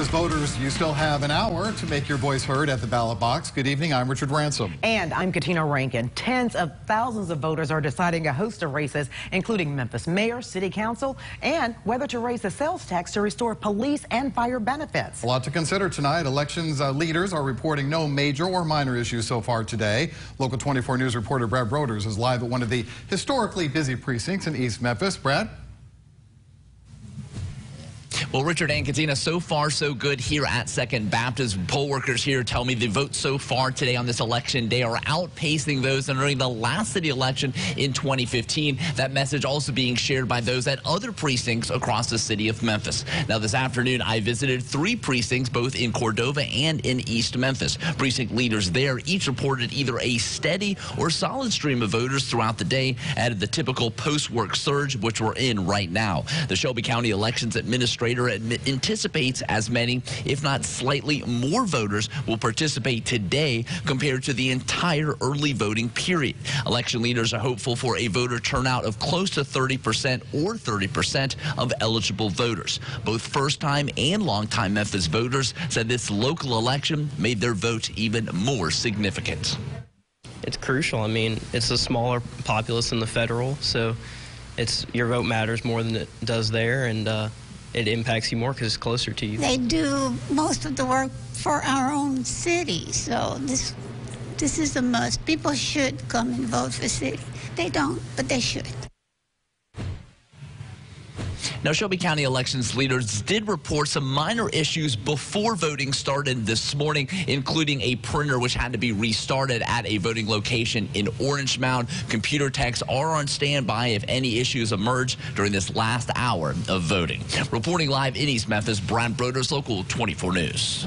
Memphis voters, you still have an hour to make your voice heard at the ballot box. Good evening. I'm Richard Ransom. And I'm Katina Rankin. Tens of thousands of voters are deciding a host of races, including Memphis mayor, city council, and whether to raise the sales tax to restore police and fire benefits. A lot to consider tonight. Elections uh, leaders are reporting no major or minor issues so far today. Local 24 News reporter Brad Broders is live at one of the historically busy precincts in East Memphis. Brad? Well, Richard and so far so good here at Second Baptist. Poll workers here tell me the votes so far today on this election day are outpacing those during the last city election in 2015. That message also being shared by those at other precincts across the city of Memphis. Now, this afternoon, I visited three precincts, both in Cordova and in East Memphis. Precinct leaders there each reported either a steady or solid stream of voters throughout the day, added the typical post-work surge, which we're in right now. The Shelby County Elections Administrator anticipates as many, if not slightly more voters will participate today compared to the entire early voting period. Election leaders are hopeful for a voter turnout of close to 30% or 30% of eligible voters. Both first-time and long-time Memphis voters said this local election made their vote even more significant. It's crucial. I mean, it's a smaller populace than the federal, so it's your vote matters more than it does there, and uh, it impacts you more because it's closer to you. They do most of the work for our own city, so this this is a must. People should come and vote for city. They don't, but they should. Now, Shelby County elections leaders did report some minor issues before voting started this morning, including a printer which had to be restarted at a voting location in Orange Mound. Computer techs are on standby if any issues emerge during this last hour of voting. Reporting live in East Memphis, Brad Broders, Local 24 News.